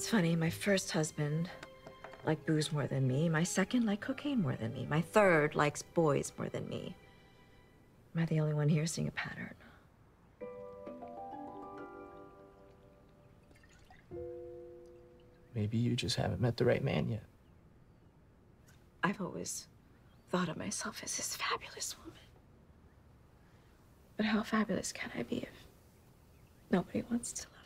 It's funny, my first husband liked booze more than me. My second liked cocaine more than me. My third likes boys more than me. Am I the only one here seeing a pattern? Maybe you just haven't met the right man yet. I've always thought of myself as this fabulous woman. But how fabulous can I be if nobody wants to love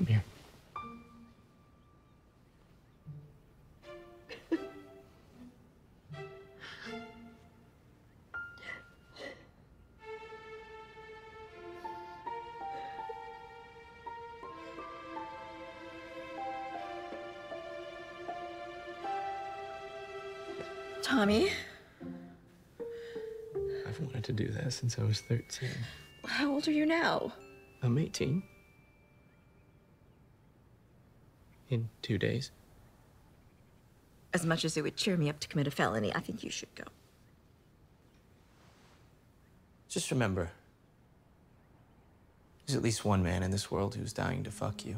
Come here. Tommy, I've wanted to do that since I was 13. how old are you now? I'm 18. In two days. As much as it would cheer me up to commit a felony, I think you should go. Just remember, there's at least one man in this world who's dying to fuck you.